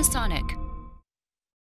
Panasonic.